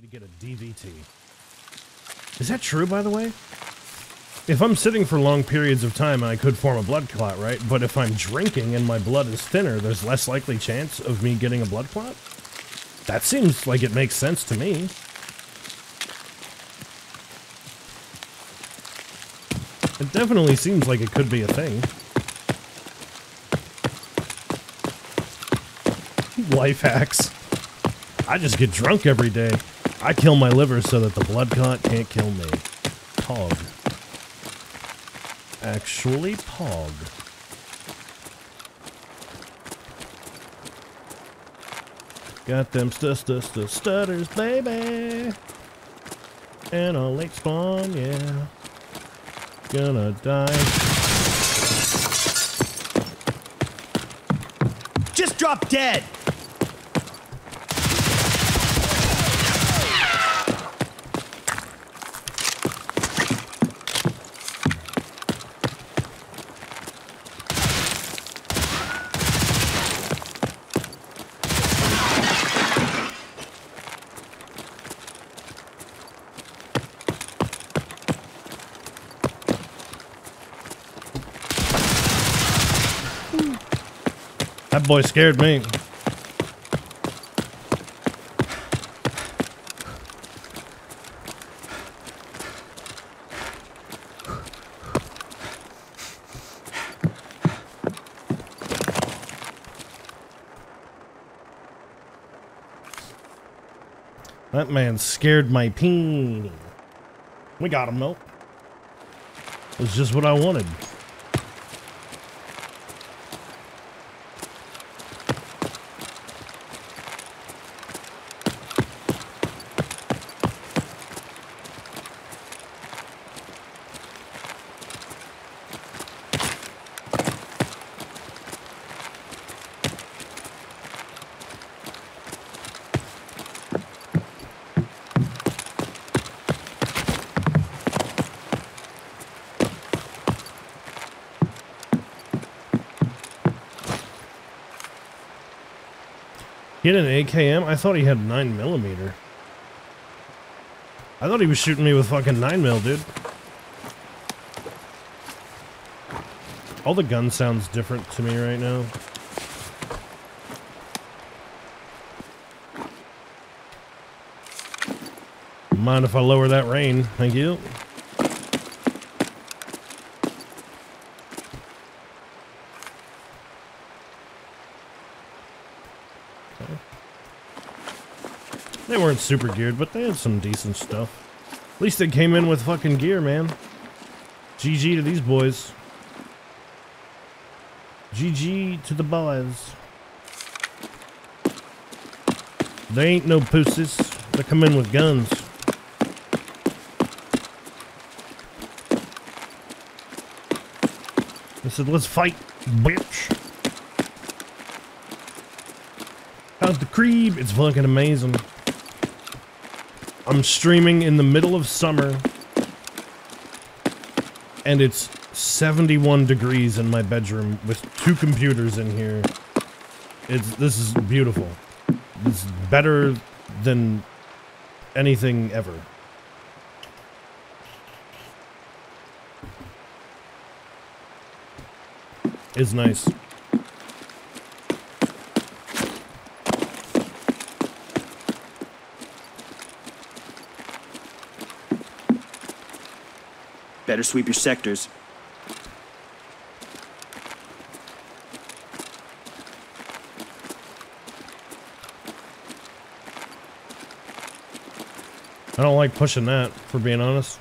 to get a DVT. Is that true, by the way? If I'm sitting for long periods of time, I could form a blood clot, right? But if I'm drinking and my blood is thinner, there's less likely chance of me getting a blood clot? That seems like it makes sense to me. It definitely seems like it could be a thing. Life hacks. I just get drunk every day. I kill my liver so that the blood clot can't kill me. Pog. Actually, Pog. Got them stu stu stu stutters, baby. And a late spawn, yeah. Gonna die. Just drop dead! Boy scared me. That man scared my peen. We got him though. It was just what I wanted. He had an AKM? I thought he had 9 millimeter. I thought he was shooting me with fucking 9 mil, dude. All the gun sounds different to me right now. Mind if I lower that rain? Thank you. They weren't super geared, but they had some decent stuff. At least they came in with fucking gear, man. GG to these boys. GG to the boys. They ain't no pussies. They come in with guns. I said, let's fight, bitch. How's the creep? It's fucking amazing. I'm streaming in the middle of summer. And it's 71 degrees in my bedroom with two computers in here. It's this is beautiful. It's better than anything ever. It's nice. Better sweep your sectors. I don't like pushing that, for being honest.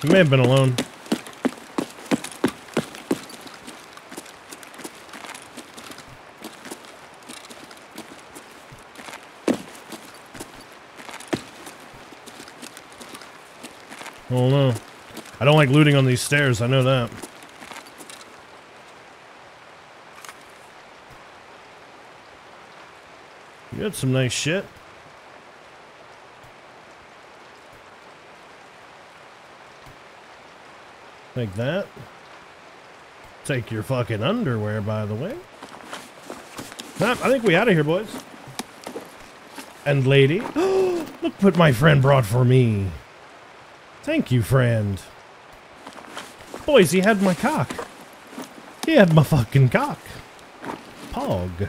I may have been alone. Oh no. I don't like looting on these stairs, I know that. You got some nice shit. Like that. Take your fucking underwear, by the way. Nah, I think we out of here, boys. And lady. Look what my friend brought for me. Thank you, friend. Boys, he had my cock. He had my fucking cock. Pog.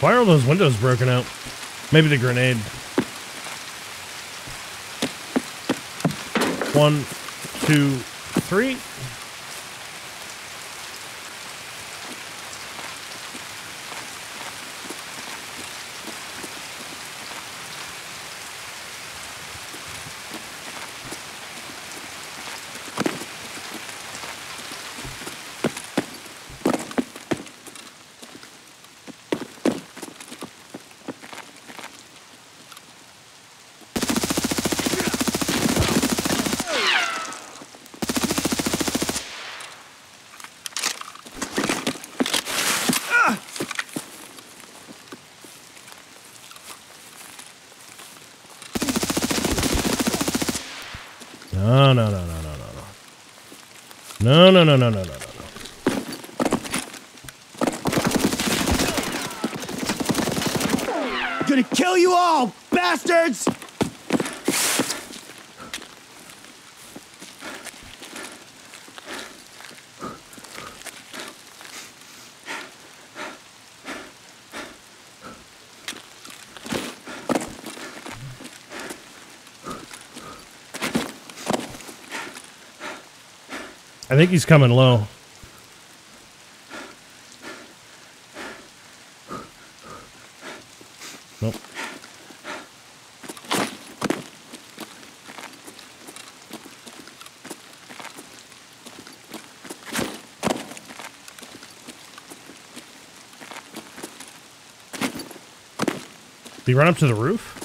Why are all those windows broken out? Maybe the grenade. One, two, three. No, no, no, no, no, no, no. No, no, no, no, no. Gonna kill you all, bastards! Think he's coming low. Nope. Did he run up to the roof?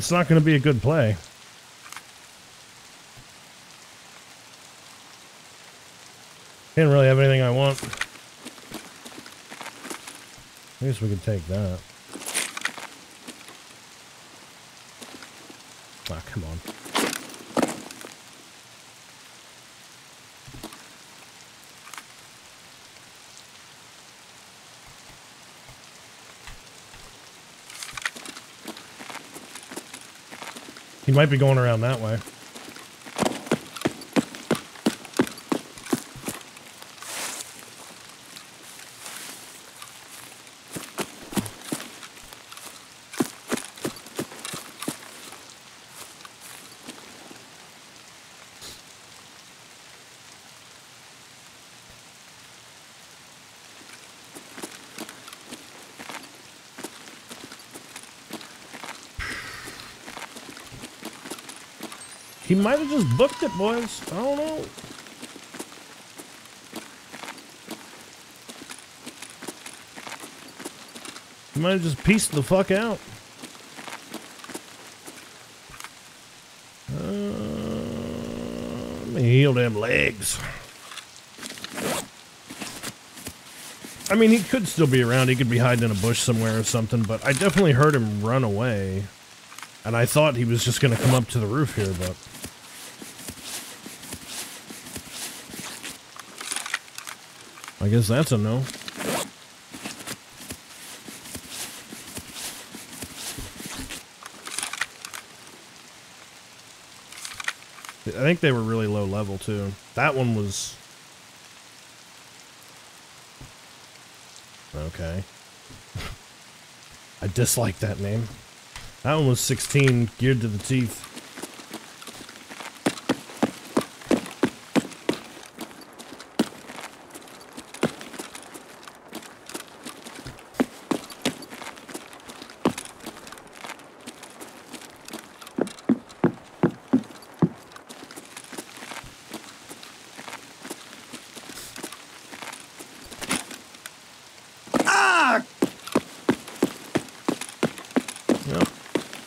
That's not going to be a good play. Didn't really have anything I want. I guess we could take that. Ah, come on. He might be going around that way. He might have just booked it, boys. I don't know. He might have just pieced the fuck out. Uh, let me heal them legs. I mean, he could still be around. He could be hiding in a bush somewhere or something, but I definitely heard him run away. And I thought he was just going to come up to the roof here, but... I guess that's a no. I think they were really low level too. That one was... Okay. I dislike that name. That one was 16, geared to the teeth.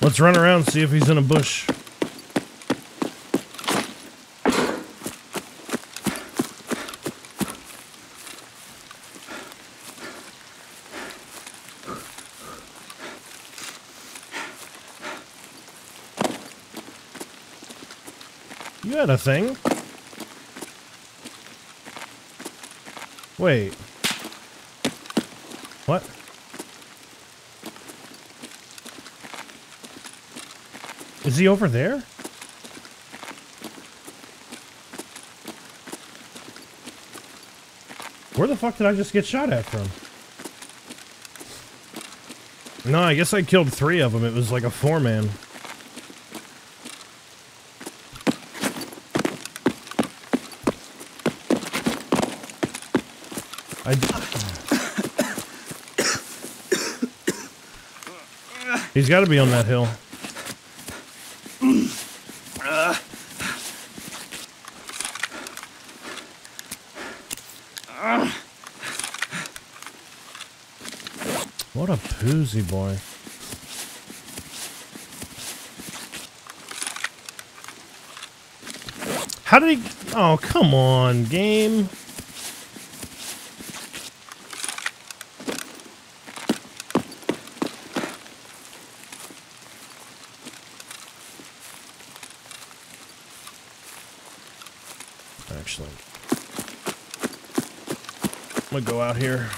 Let's run around see if he's in a bush. You had a thing? Wait. What? Is he over there? Where the fuck did I just get shot at from? No, I guess I killed three of them. It was like a four-man. He's got to be on that hill. What boy. How did he... Oh, come on, game. Actually. I'm gonna go out here.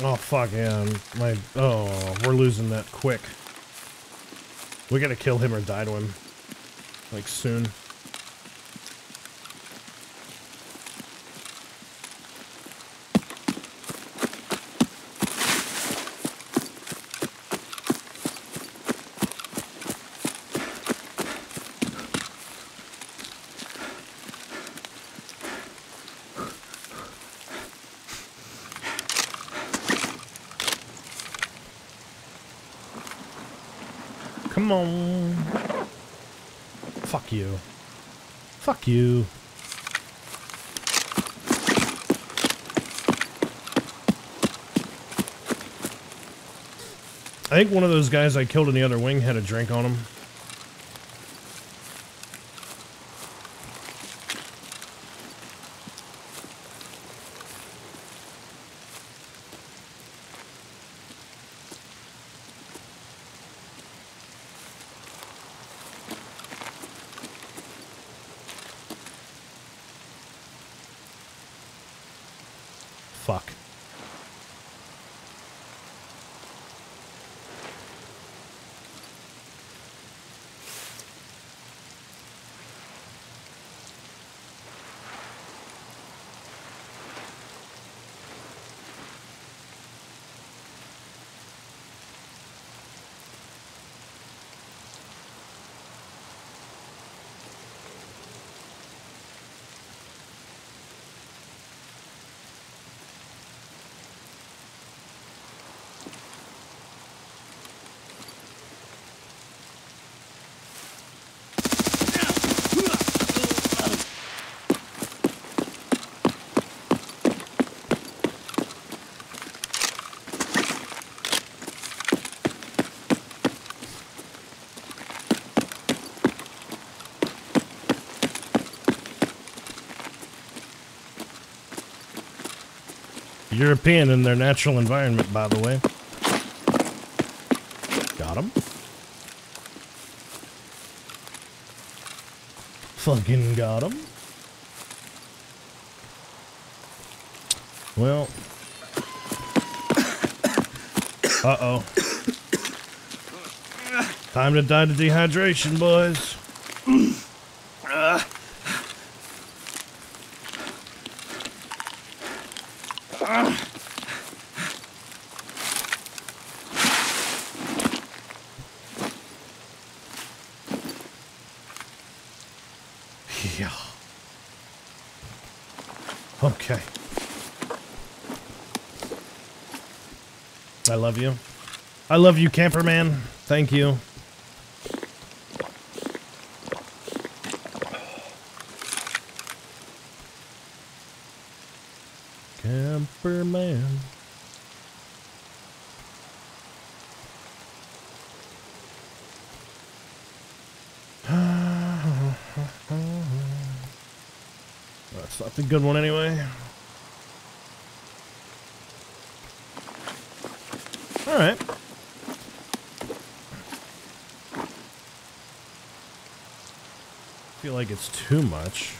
Oh fuck yeah! My oh, we're losing that quick. We gotta kill him or die to him, like soon. Come on. Fuck you. Fuck you. I think one of those guys I killed in the other wing had a drink on him. Fuck. European in their natural environment, by the way. Got him. Fucking got him. Well. Uh-oh. Time to die to dehydration, boys. Yeah. Okay. I love you. I love you, camper man. Thank you. Camper man. That's not the good one anyway. All right. Feel like it's too much.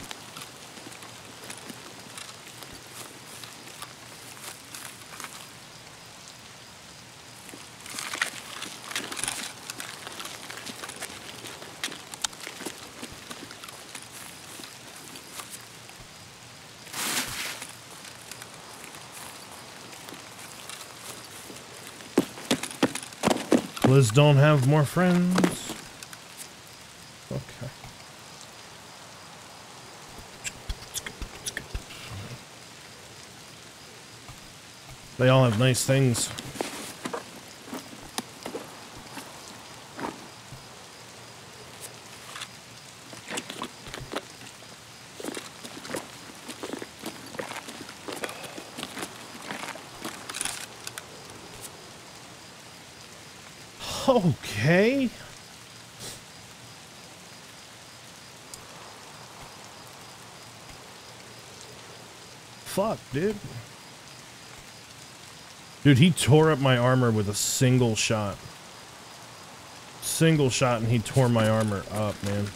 Liz don't have more friends. Okay. They all have nice things. Okay. Fuck, dude. Dude, he tore up my armor with a single shot. Single shot and he tore my armor up, man.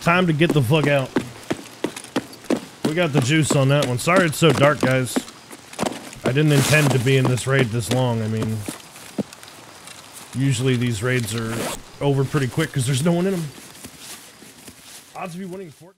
Time to get the fuck out. We got the juice on that one. Sorry it's so dark, guys. I didn't intend to be in this raid this long. I mean, usually these raids are over pretty quick because there's no one in them. Odds of you winning Fort.